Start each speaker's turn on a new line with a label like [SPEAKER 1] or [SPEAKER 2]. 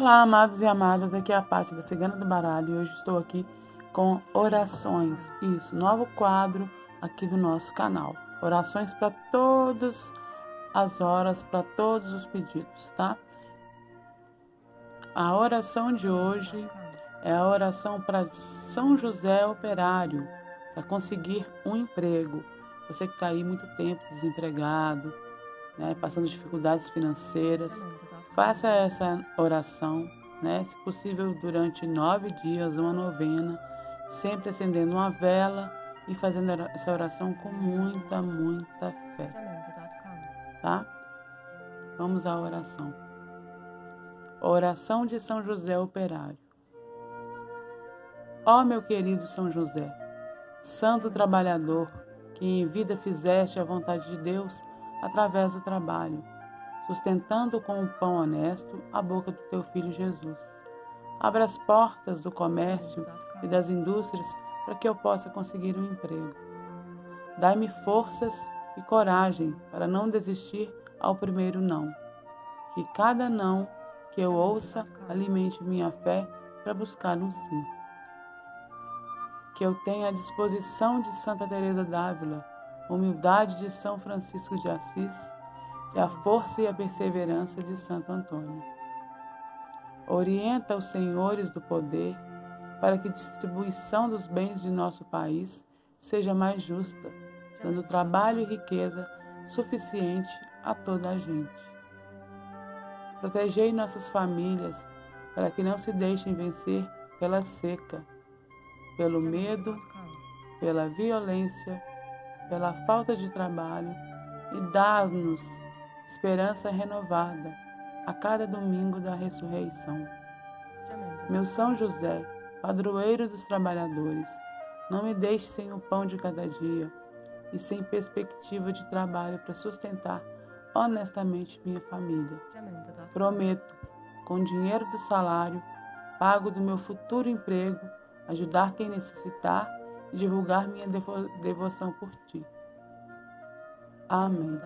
[SPEAKER 1] Olá, amados e amadas, aqui é a parte da Cigana do Baralho e hoje estou aqui com orações. Isso, novo quadro aqui do nosso canal. Orações para todas as horas, para todos os pedidos, tá? A oração de hoje é a oração para São José Operário, para conseguir um emprego. Você que está aí muito tempo desempregado, né, passando dificuldades financeiras, faça essa oração, né, se possível durante nove dias, uma novena, sempre acendendo uma vela e fazendo essa oração com muita, muita fé. Tá? Vamos à oração. Oração de São José Operário. Ó meu querido São José, santo trabalhador, que em vida fizeste a vontade de Deus através do trabalho, sustentando com o pão honesto a boca do teu filho Jesus. Abra as portas do comércio e das indústrias para que eu possa conseguir um emprego. Dai-me forças e coragem para não desistir ao primeiro não. Que cada não que eu ouça alimente minha fé para buscar um sim. Que eu tenha a disposição de Santa Teresa d'Ávila, humildade de São Francisco de Assis e a força e a perseverança de Santo Antônio. Orienta os senhores do poder para que a distribuição dos bens de nosso país seja mais justa, dando trabalho e riqueza suficiente a toda a gente. Protegei nossas famílias para que não se deixem vencer pela seca, pelo medo, pela violência, pela falta de trabalho e dá-nos esperança renovada a cada domingo da ressurreição. Meu São José, padroeiro dos trabalhadores, não me deixe sem o pão de cada dia e sem perspectiva de trabalho para sustentar honestamente minha família. Prometo, com dinheiro do salário, pago do meu futuro emprego, ajudar quem necessitar e divulgar minha devo devoção por ti. Amém.